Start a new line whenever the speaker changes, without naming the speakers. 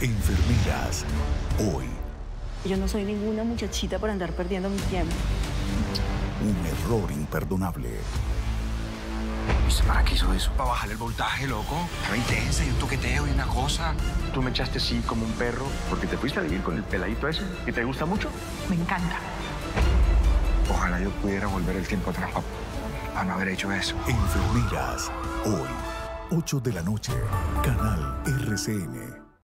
Enfermeras. Hoy.
Yo no soy ninguna muchachita para andar perdiendo mi tiempo.
Un error imperdonable.
¿Viste para qué hizo eso? Para bajar el voltaje, loco. Estaba intensa y un toqueteo y una cosa. Tú me echaste así como un perro porque te fuiste a vivir con el peladito ese y te gusta mucho.
Me encanta.
Ojalá yo pudiera volver el tiempo atrás para, para no haber hecho eso.
Enfermeras. Hoy. 8 de la noche. Canal RCN.